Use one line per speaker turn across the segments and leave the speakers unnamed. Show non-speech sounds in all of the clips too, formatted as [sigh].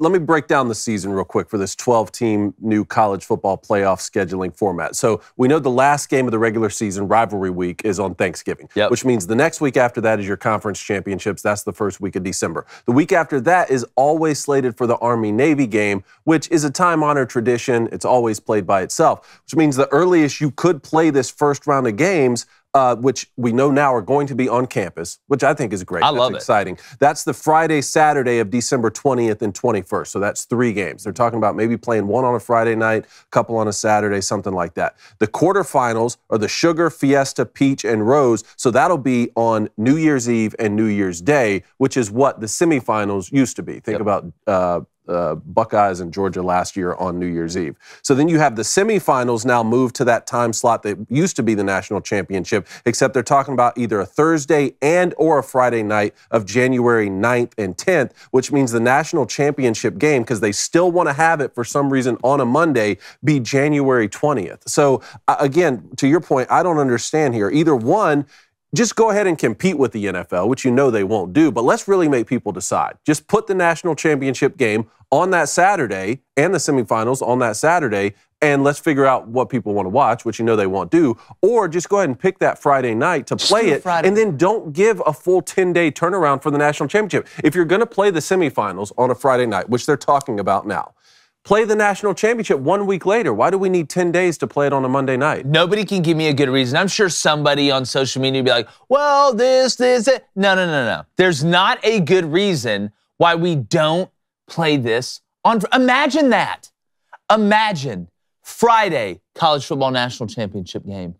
let me break down the season real quick for this 12 team new college football playoff scheduling format. So we know the last game of the regular season, rivalry week, is on Thanksgiving,
Yep.
which means the next week after that is your conference championships. That's the first week of December. The week after that is always slated for the Army Navy game, which is a time honored tradition. It's always played by itself, which means the earliest you could play this first round of games. Uh, which we know now are going to be on campus, which I think is great.
I
That's
love it.
exciting. That's the Friday, Saturday of December 20th and 21st. So that's three games. They're talking about maybe playing one on a Friday night, a couple on a Saturday, something like that. The quarterfinals are the Sugar, Fiesta, Peach, and Rose. So that'll be on New Year's Eve and New Year's Day, which is what the semifinals used to be. Think
Yep.
about uh, uh, Buckeyes and Georgia last year on New Year's Eve. So then you have the semifinals now moved to that time slot that used to be the national championship, except they're talking about either a Thursday and or a Friday night of January 9th and 10th, which means the national championship game, because they still want to have it for some reason on a Monday, be January 20th. So again, to your point, I don't understand here. Either one, just go ahead and compete with the NFL, which you know they won't do, but let's really make people decide. Just put the national championship game on that Saturday and the semifinals on that Saturday, and let's figure out what people want to watch, which you know they won't do. Or just go ahead and pick that Friday night to play it,
Friday.
and then don't give a full 10 day turnaround for the national championship. If you're going to play the semifinals on a Friday night, which they're talking about now, play the national championship one week later. Why do we need 10 days to play it on a Monday night?
Nobody can give me a good reason. I'm sure somebody on social media will be like, well, this, this, that. No, no, no, no. There's not a good reason why we don't play this on. Imagine that. Imagine Friday, college football national championship game.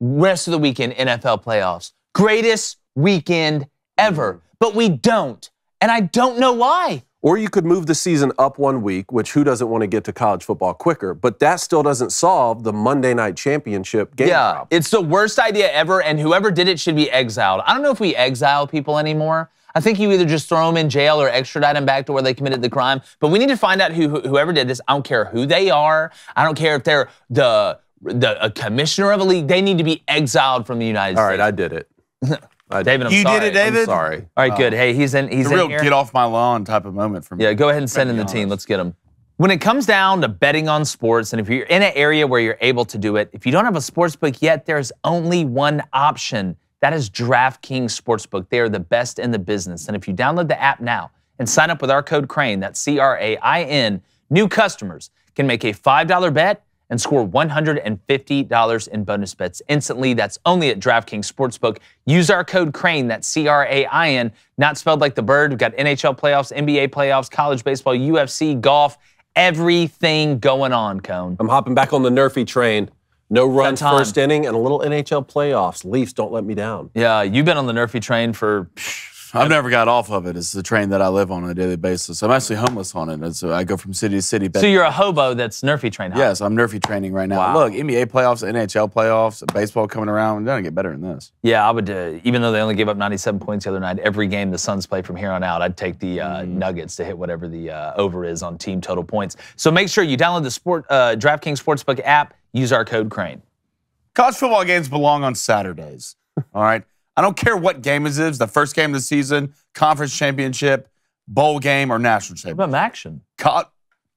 Rest of the weekend, NFL playoffs. Greatest weekend ever. But we don't. And I don't know why.
Or you could move the season up one week, which who doesn't want to get to college football quicker? But that still doesn't solve the Monday night championship game
Yeah,
problem.
it's the worst idea ever, and whoever did it should be exiled. I don't know if we exile people anymore. I think you either just throw them in jail or extradite them back to where they committed the crime. But we need to find out who who- whoever did this. I don't care who they are. I don't care if they're the the a commissioner of a league. They need to be exiled from the United
All
States.
All right, I did it. [laughs] I
David, I'm
You
sorry.
did it, David?
I'm sorry.
All right, good. Oh. Hey, he's in. He's
The
in
real
here.
get off my lawn type of moment for me.
Yeah, go ahead and send in the
be
team. Let's get him. When it comes down to betting on sports, and if you're in an area where you're able to do it, if you don't have a sports book yet, there's only one option. That is DraftKings Sportsbook. They are the best in the business. And if you download the app now and sign up with our code CRAIN, that's C R A I N, new customers can make a $5 bet and score $150 in bonus bets instantly. That's only at DraftKings Sportsbook. Use our code CRAIN, that's C R A I N, not spelled like the bird. We've got NHL playoffs, NBA playoffs, college baseball, UFC, golf, everything going on, Cone.
I'm hopping back on the NRFI train. No runs first inning and a little NHL playoffs. Leafs don't let me down.
Yeah, you've been on the NRFI train for.
I've never got off of it. It's the train that I live on on a daily basis. I'm actually homeless on it. So I go from city to city.
So you're a hobo that's NRFI train. hopping.
Yes, I'm nerfy training right now.
Wow.
Look, NBA playoffs, NHL playoffs, baseball coming around. It doesn't get better than this.
Yeah, I would. Uh, even though they only gave up 97 points the other night, every game the Suns play from here on out, I'd take the uh, Nuggets to hit whatever the uh, over is on team total points. So make sure you download the Sport uh, DraftKings Sportsbook app. Use our code Crain.
College football games belong on Saturdays. [laughs] All right. I don't care what game it is, the first game of the season, conference championship, bowl game, or national
What
championship.
about Maction?
Co-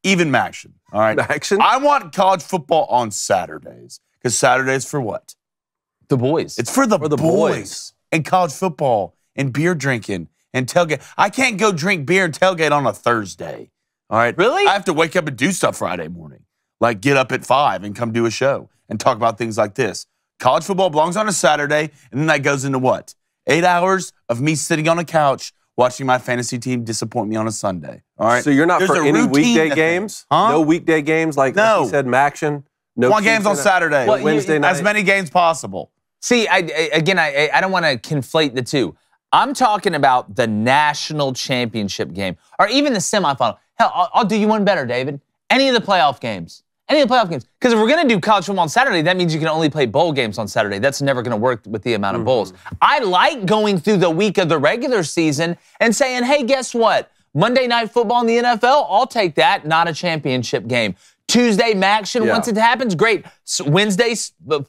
even Maction. All right.
Action?
I want college football on Saturdays because Saturdays for what?
The boys.
It's for the,
For the
boys.
boys.
and college football and beer drinking and tailgate. I can't go drink beer and tailgate on a Thursday. All right.
Really?
I have to wake up and do stuff Friday morning. Like get up at five and come do a show and talk about things like this. College football belongs on a Saturday, and then that goes into what? Eight hours of me sitting on a couch watching my fantasy team disappoint me on a Sunday. All right.
So you're not
There's
for any weekday games?
Huh?
No weekday games like,
No.
like you said, Maction? No
want games on Saturday.
Well, you-
Wednesday night.
as many games possible.
See, I, I- again, I, I don't want to conflate the two. I'm talking about the national championship game, or even the semifinal. Hell, I'll, I'll do you one better, David. Any of the playoff games. Any of the playoff games. Because if we're going to do college football on Saturday, that means you can only play bowl games on Saturday. That's never going to work with the amount of mm-hmm. bowls. I like going through the week of the regular season and saying, hey, guess what? Monday night football in the NFL, I'll take that. Not a championship game. Tuesday Maction,
Yeah.
once it happens, great. Wednesday,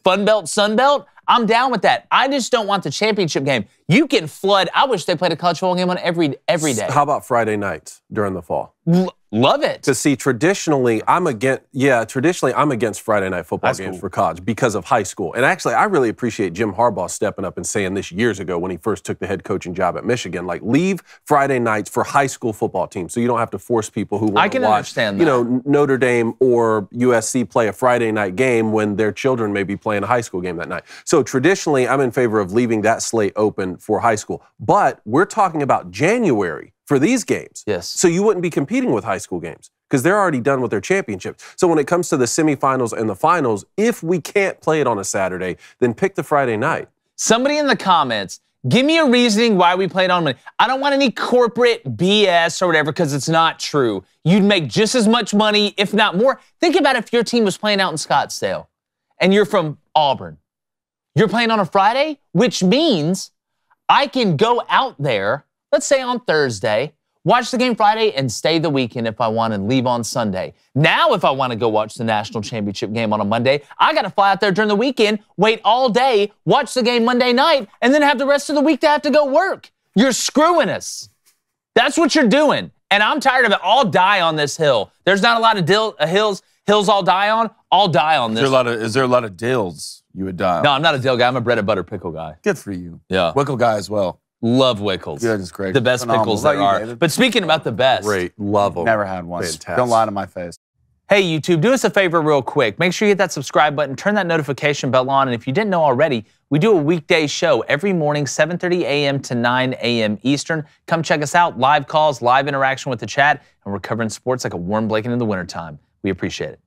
Fun Belt, Sun Belt, I'm down with that. I just don't want the championship game. You can flood. I wish they played a college football game on every every day.
How about Friday nights during the fall?
L- love it.
To see, traditionally, I'm against. Yeah, traditionally, I'm against Friday night football
High
games
school.
for college because of high school. And actually, I really appreciate Jim Harbaugh stepping up and saying this years ago when he first took the head coaching job at Michigan. Like, leave Friday nights for high school football teams, so you don't have to force people who want
I
to
can
watch,
understand
you know, Notre Dame or USC play a Friday night game when their children may be playing a high school game that night. So traditionally, I'm in favor of leaving that slate open for high school. But we're talking about January for these games.
Yes.
So you wouldn't be competing with high school games because they're already done with their championships. So when it comes to the semifinals and the finals, if we can't play it on a Saturday, then pick the Friday night.
Somebody in the comments, give me a reasoning why we played on Monday. I don't want any corporate BS or whatever because it's not true. You'd make just as much money, if not more. Think about if your team was playing out in Scottsdale and you're from Auburn. You're playing on a Friday, which means I can go out there, let's say on Thursday, watch the game Friday and stay the weekend if I want and leave on Sunday. Now, if I want to go watch the national championship game on a Monday, I got to fly out there during the weekend, wait all day, watch the game Monday night, and then have the rest of the week to have to go work. You're screwing us. That's what you're doing. And I'm tired of it. I'll die on this hill. There's not a lot of dil- uh, hills, hills I'll die on. I'll die on this.
Is there a lot of is there a lot of dills you would die? on?
no, I'm not a dill guy. I'm a bread and butter pickle guy.
Good for you.
Yeah.
Wickle guy as well.
Love Wickles.
Goodness gracious.
The best
Phenomenal.
pickles there
about you,
are.
David?
But speaking about the best.
Great. Love them.
Never had one.
Fantastic.
Don't lie to my face.
Hey, YouTube, do us a favor real quick. Make sure you hit that subscribe button, turn that notification bell on, and if you didn't know already, we do a weekday show every morning, 7:30 a.m. to 9 a.m. Eastern. Come check us out. Live calls, live interaction with the chat, and we're covering sports like a warm blanket in the wintertime. We appreciate it.